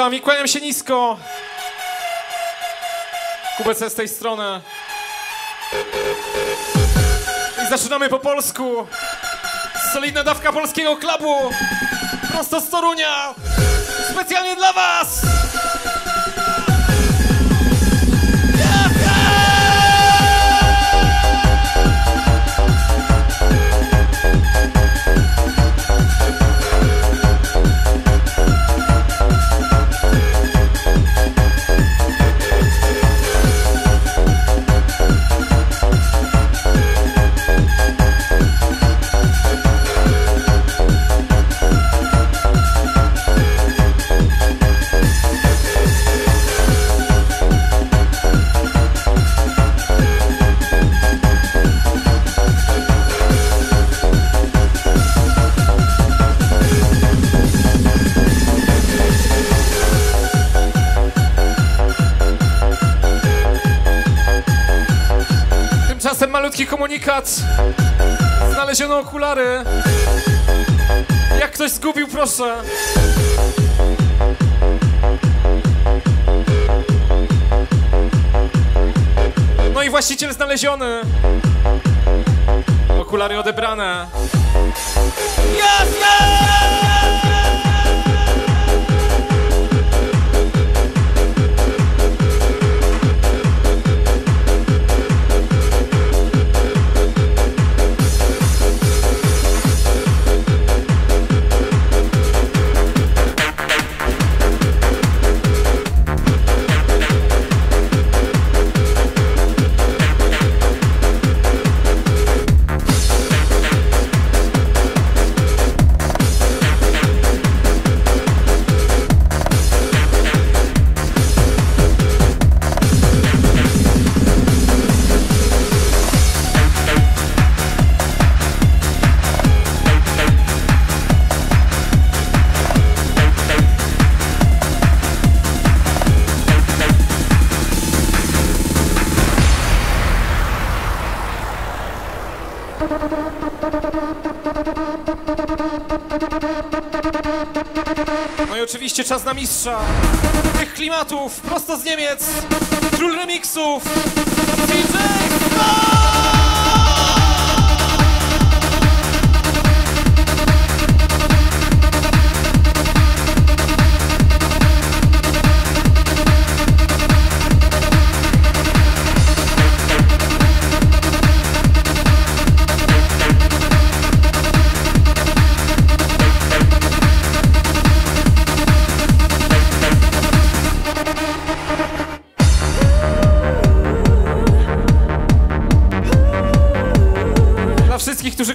witam i kłaniam się nisko. QBC z tej strony. I zaczynamy po polsku. Solidna dawka polskiego klubu. Prosto z Torunia. Specjalnie dla was. Malutki komunikat. Znaleziono okulary. Jak ktoś zgubił, proszę. No i właściciel znaleziony. Okulary odebrane. Yes, czas na mistrza tych klimatów, prosto z Niemiec, król remixów, DJ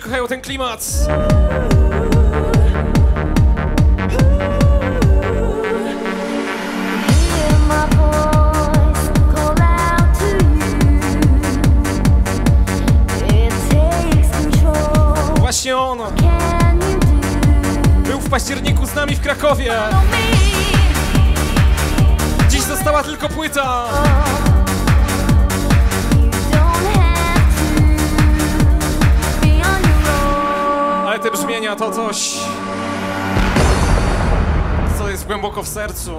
kochają ten klimat. Właśnie on był w październiku z nami w Krakowie. Dziś została tylko płyta. Te brzmienia to coś, co jest głęboko w sercu.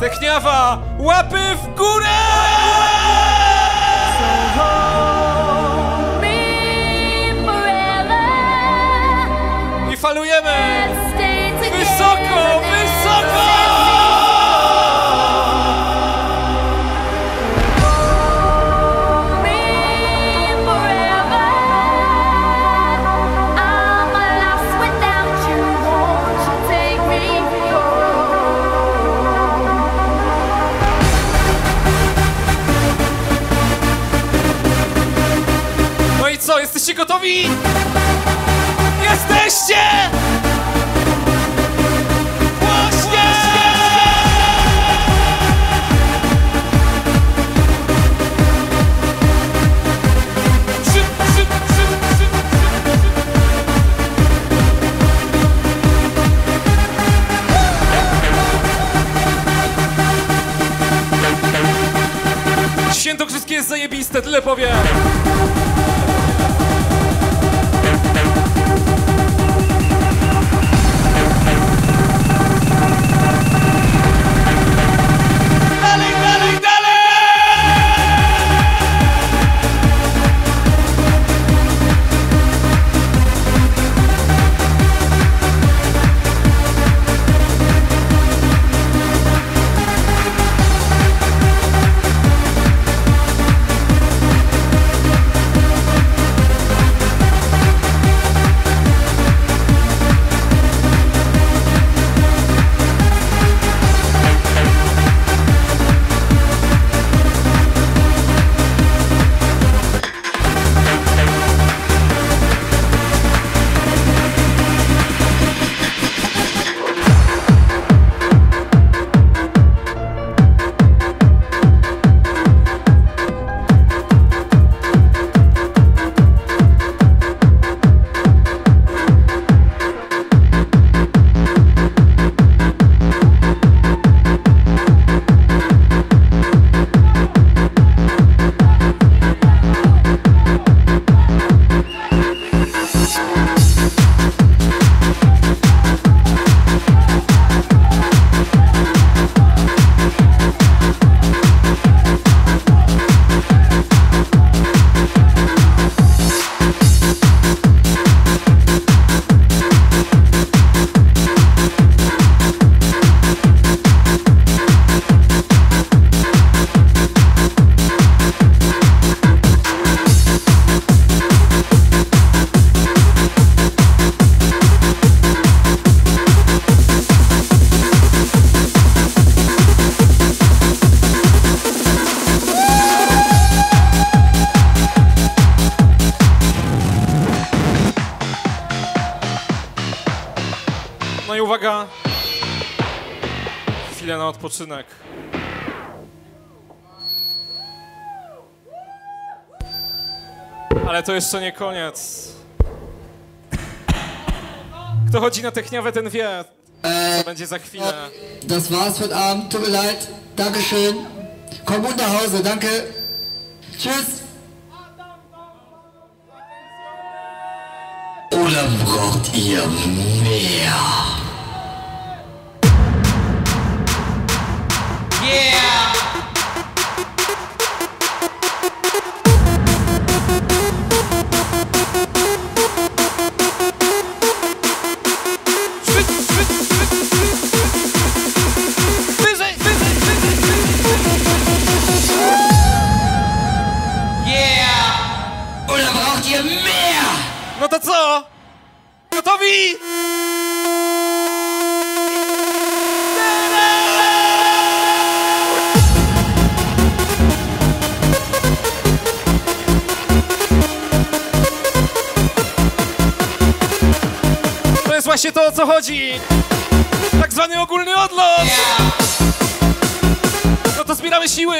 Techniawa, łapy w górę! Gotowi? Jesteście! Właśnie! Jest zajebiste, tyle powiem. Na odpoczynek. Ale to jeszcze nie koniec. Kto chodzi na techniawę, ten wie, co będzie za chwilę. Das war's heute Abend. Tut mir leid. Dankeschön. Komm gut nach Hause. Danke. Tschüss. Oder braucht ihr mehr? No to co? Gotowi? Jest właśnie to, o co chodzi. Tak zwany ogólny odlot. No to zbieramy siły.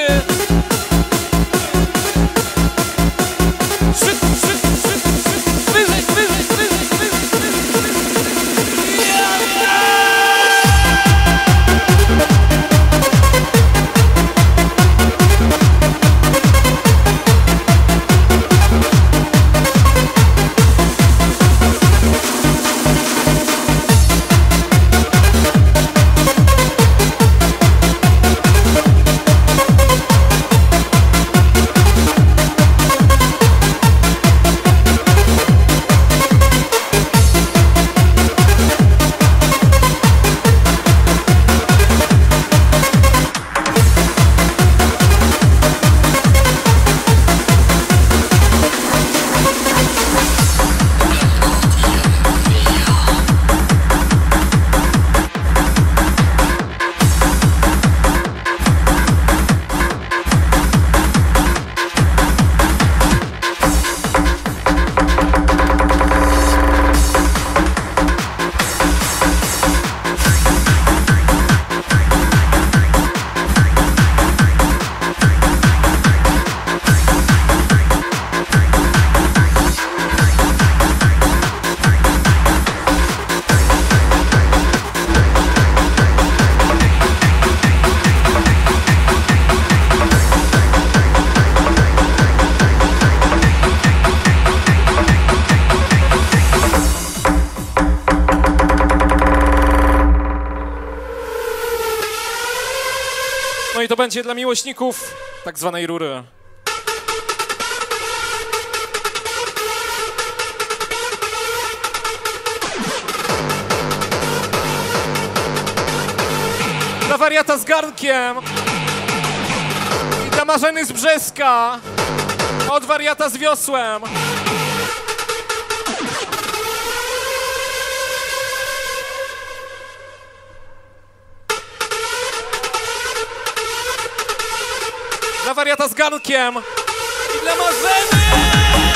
Będzie dla miłośników tak zwanej rury. Dla wariata z garnkiem i dla marzeny z brzeska od wariata z wiosłem. Wariata z garnkiem i dla marzeny!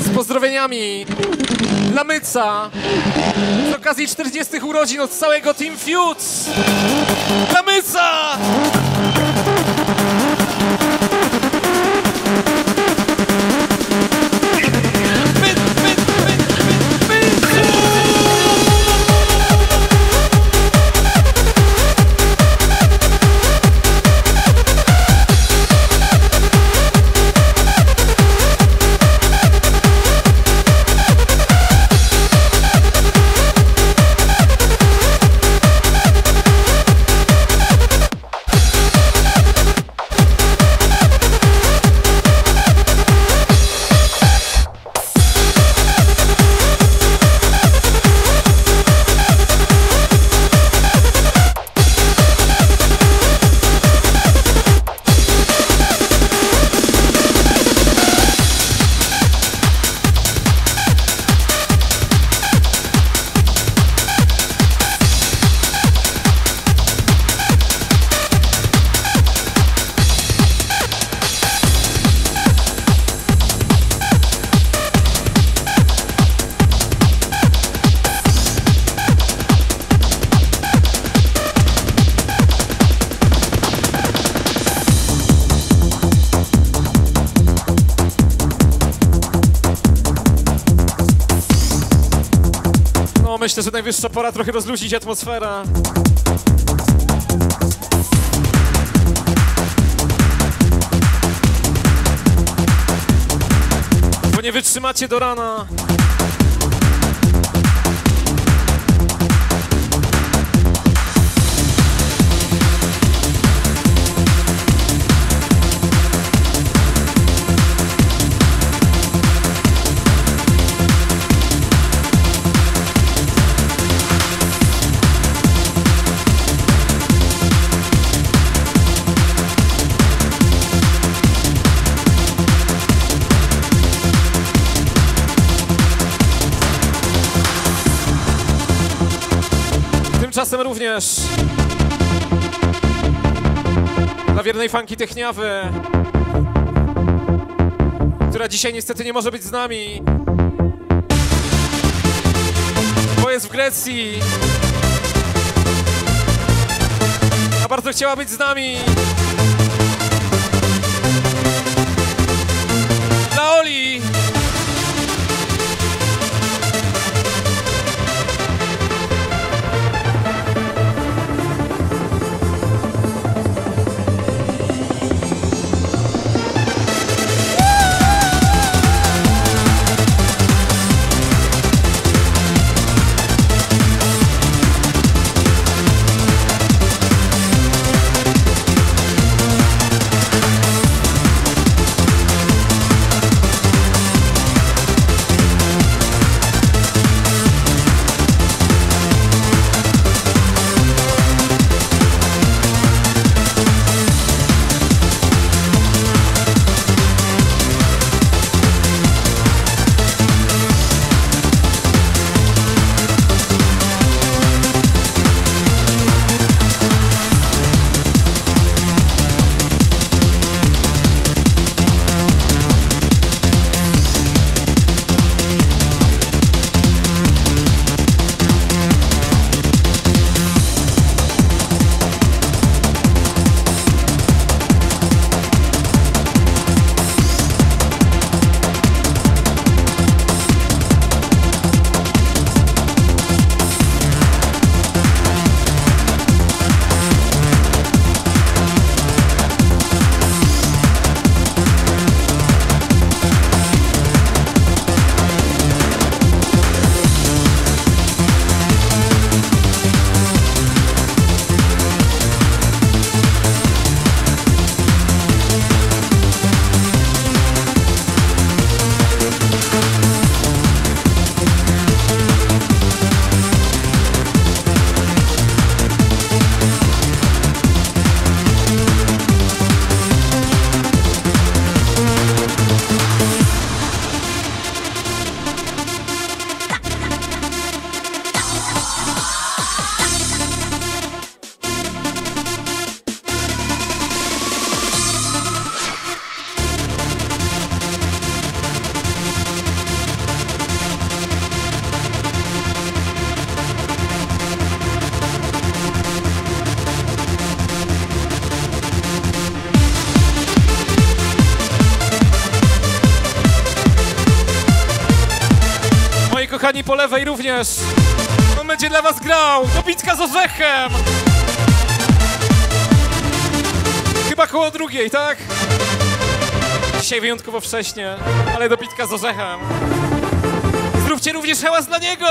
Z pozdrowieniami dla Myca. Z okazji 40 urodzin od całego Team Feuds. Dla Myca! Myślę, że najwyższa pora trochę rozluźnić atmosferę. Bo nie wytrzymacie do rana. Dla wiernej fanki Techniawy, która dzisiaj niestety nie może być z nami, bo jest w Grecji, a bardzo chciała być z nami. również. On będzie dla was grał. Dobitka z orzechem. Chyba koło drugiej, tak? Dzisiaj wyjątkowo wcześnie, ale dobitka z orzechem. Zróbcie również hałas dla niego!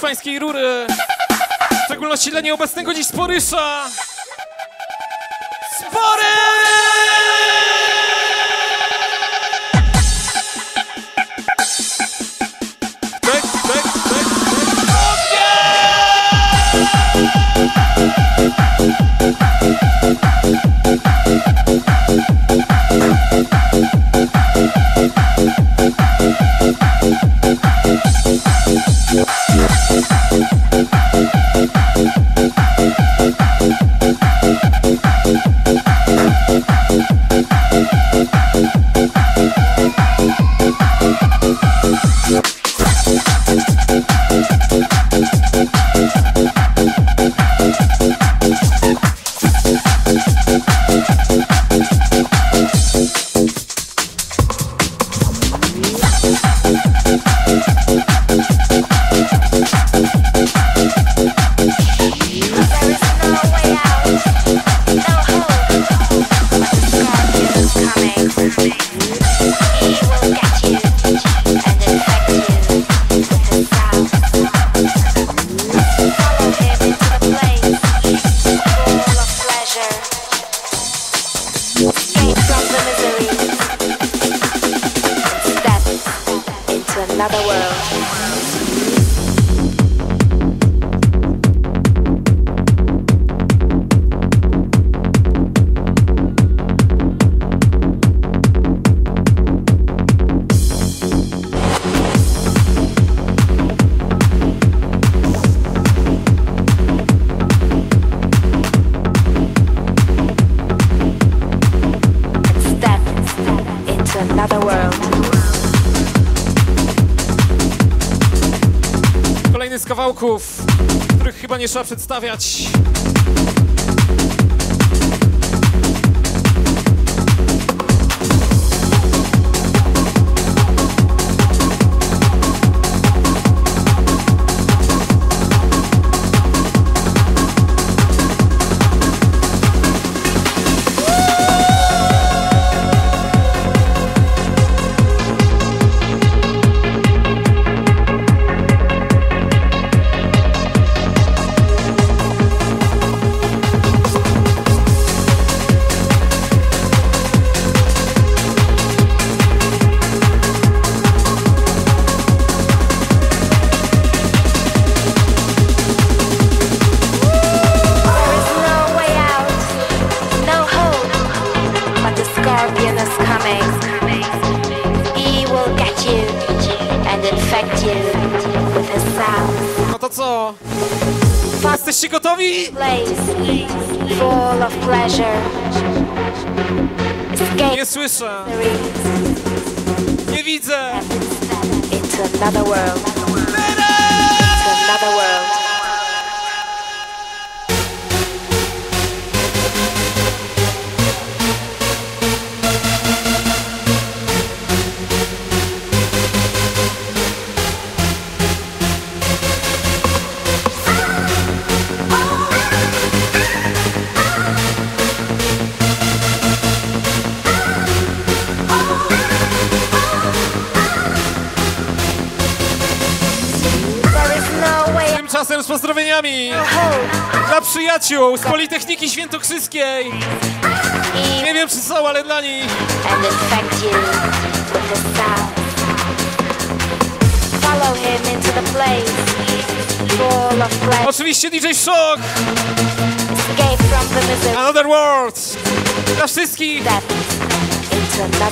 hiszpańskiej rury, w szczególności dla nieobecnego dziś Sporysza. kawałków, których chyba nie trzeba przedstawiać. Nie widzę! Tymczasem z pozdrowieniami dla przyjaciół z Politechniki Świętokrzyskiej. Nie wiem, czy są, ale dla nich. Oczywiście DJ Shock. Another World. Dla wszystkich,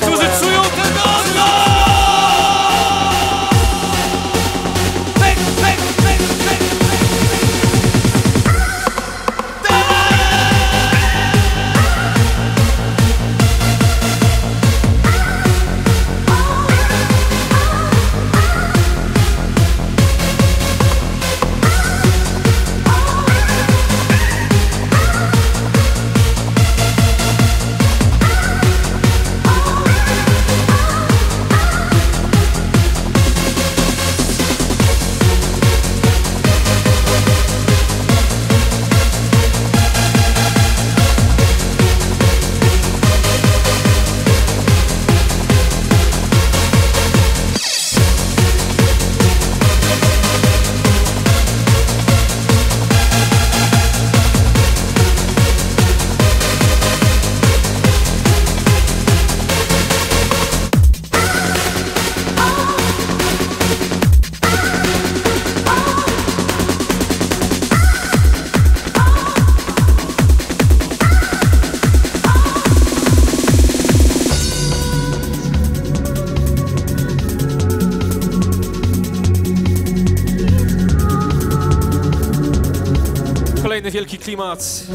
którzy czują ten odgłos. Kolejny wielki klimat.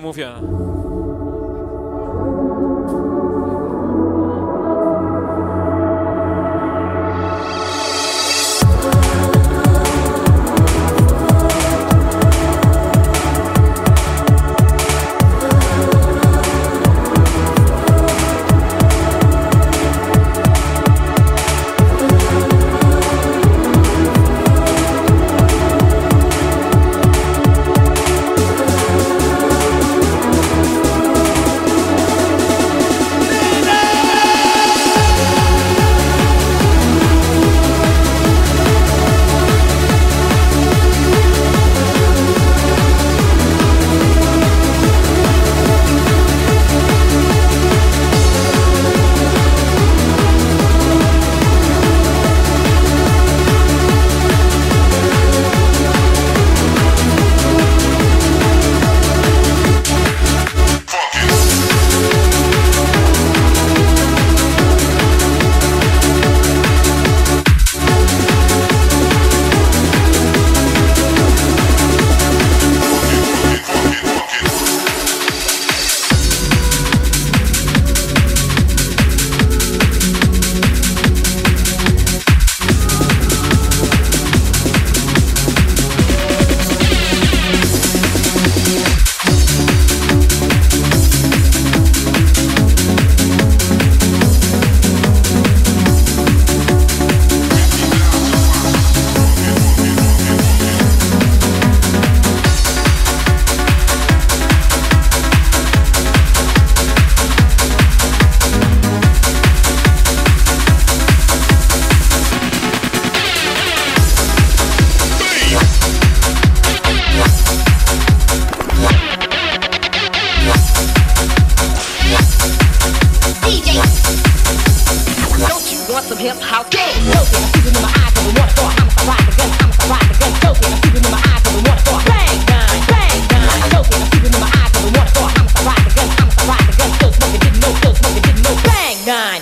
nie mówię.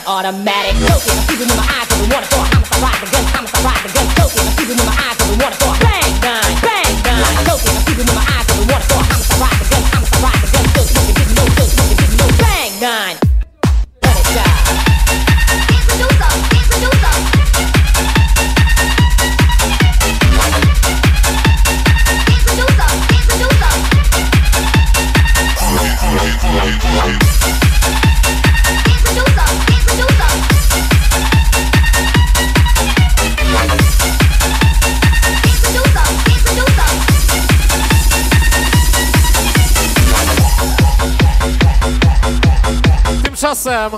automatic. Joking, I'm it with my eyes open, water for. I'm a ride gun, I'm a ride the gun. Joking, I'm it with my eyes open, water for. czasem.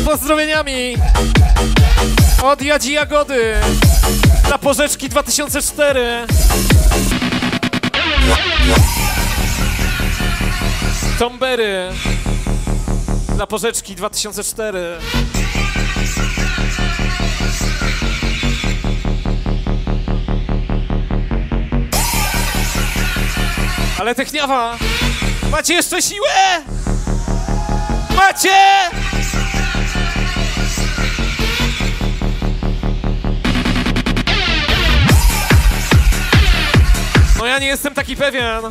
Z pozdrowieniami od Jadzi Jagody na Porzeczki 2004. Tombery na Porzeczki 2004. Ale techniawa, macie jeszcze siłę? macie? No ja nie jestem taki pewien.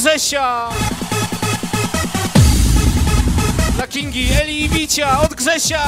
Grzesia. Dla Kingi, Eli i Wicia od Grzesia.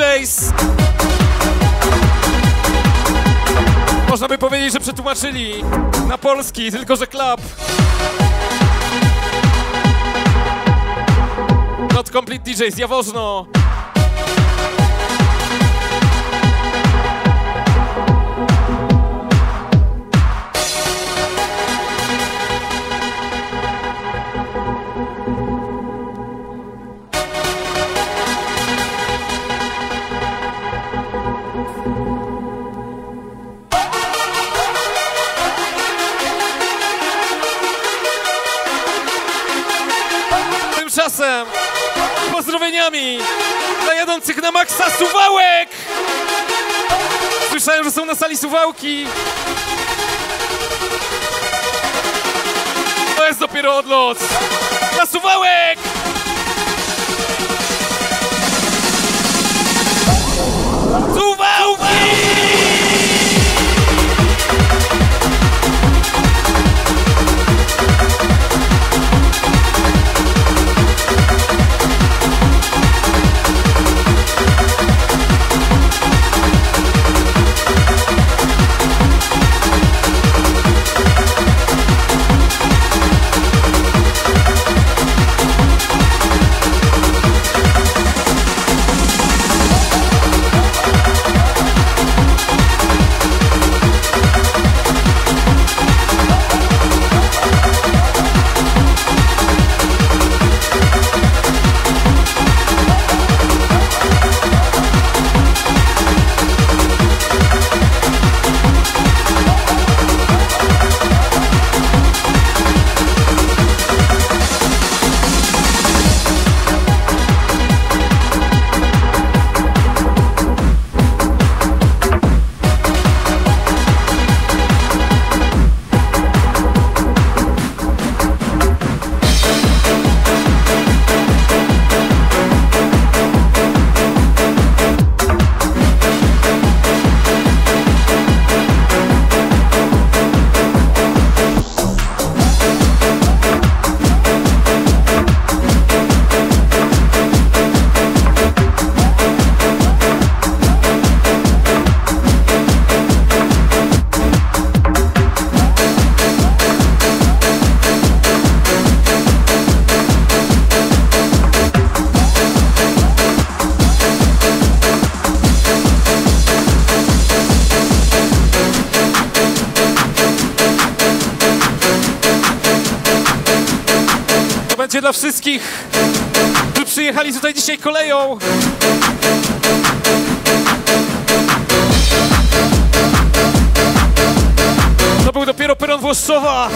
DJs. Można by powiedzieć, że przetłumaczyli na polski, tylko że klap. Not Complete DJs, Jaworzno. Pozdrowieniami dla jadących na maksa Suwałek! Słyszałem, że są na sali Suwałki. To jest dopiero odlot. Na Suwałek! Suwałki! Będzie dla wszystkich, którzy przyjechali tutaj dzisiaj koleją. To był dopiero peron Włoszczowa.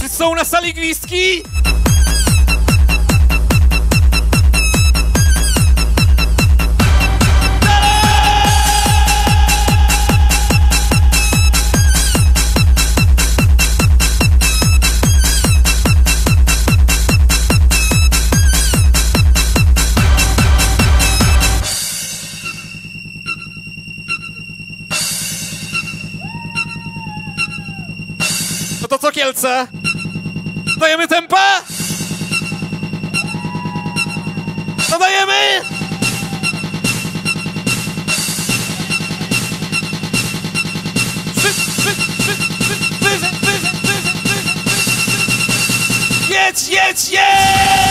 Czy są na sali gwizdki? Wyżej, wyżej, wyżej, wyżej. Jedź, jedź, jedź!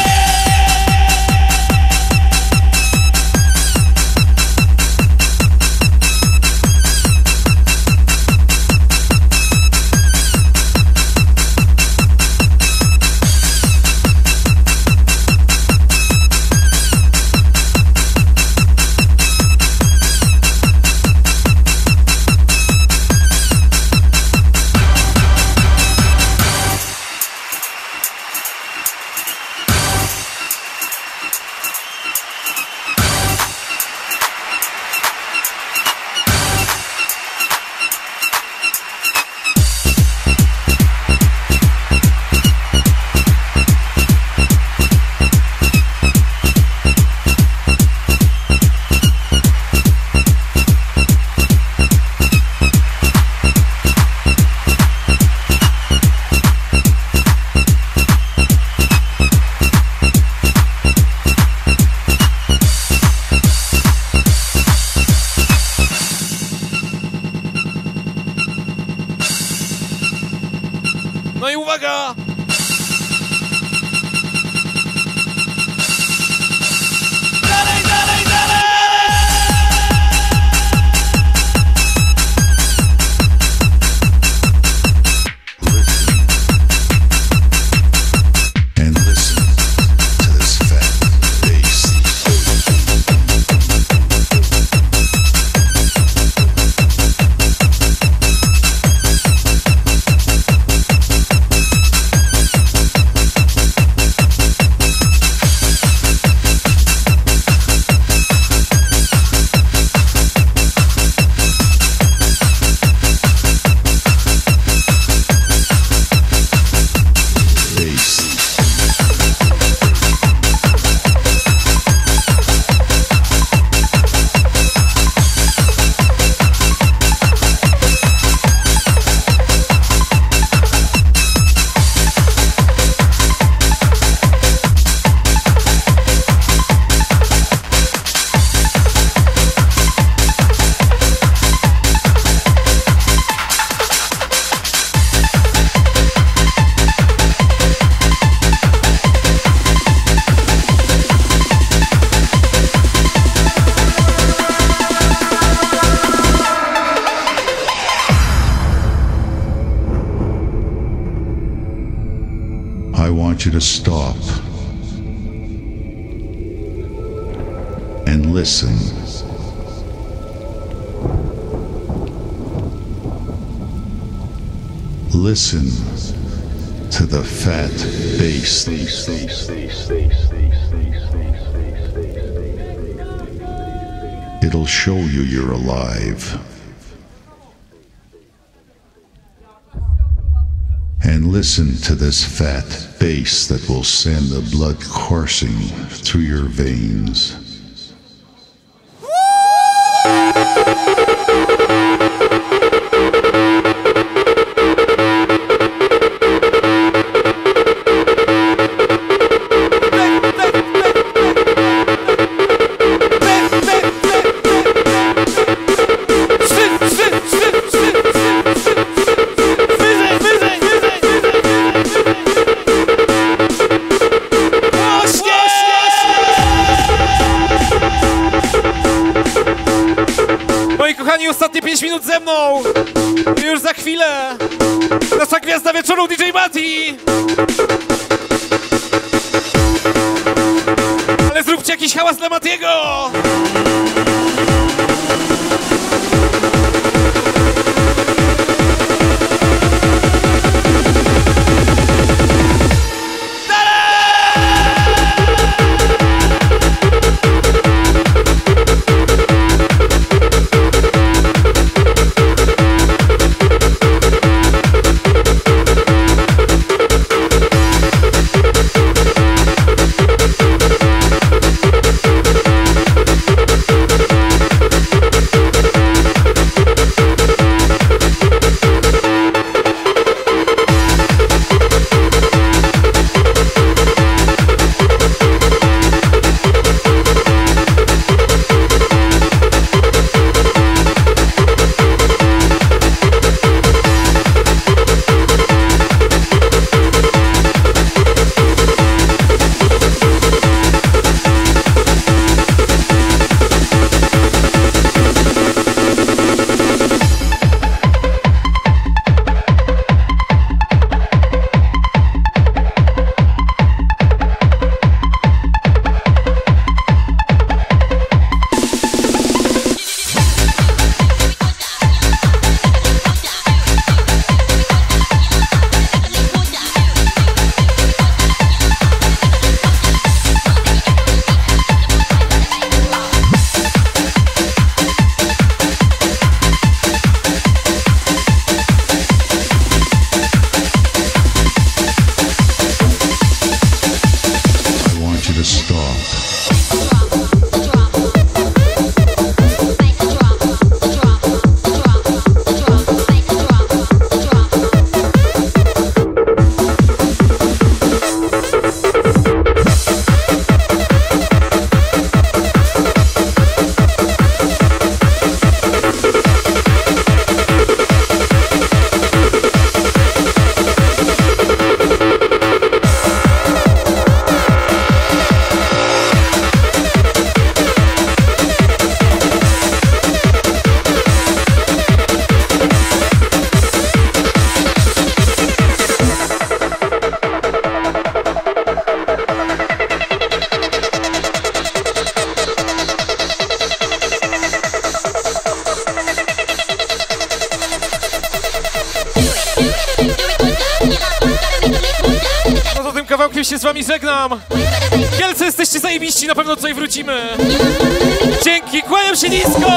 I want you to stop and listen. Listen to the fat bass. It'll show you you're alive. And listen to this fat bass that will send the blood coursing through your veins. Zajebiści, na pewno tutaj wrócimy. Dzięki, kłaniam się nisko!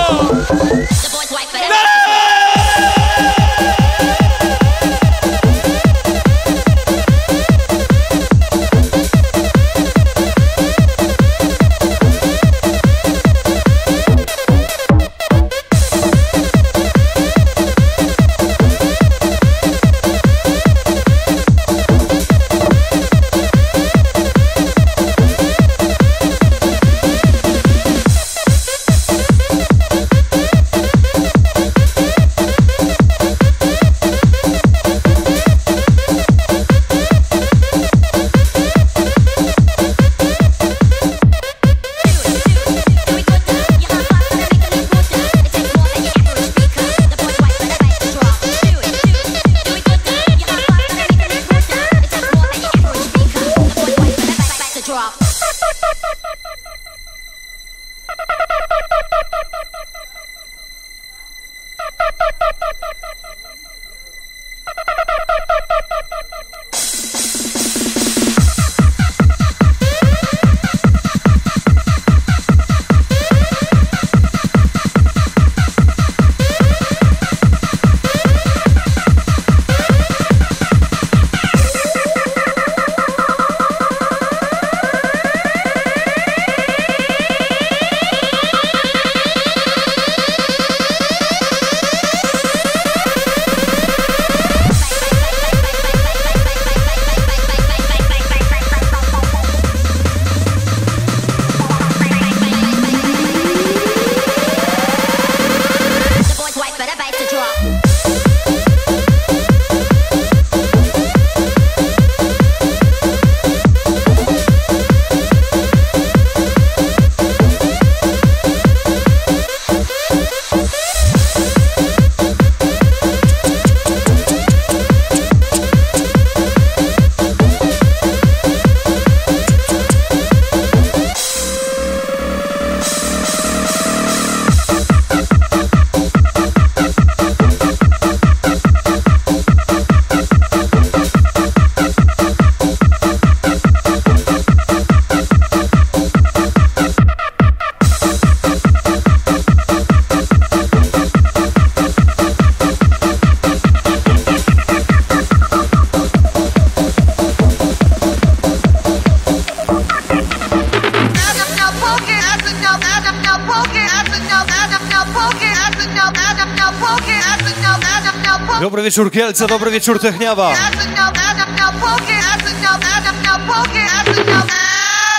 Wieczór Kielce, dobry wieczór Techniawa.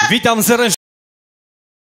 Witam serdecznie.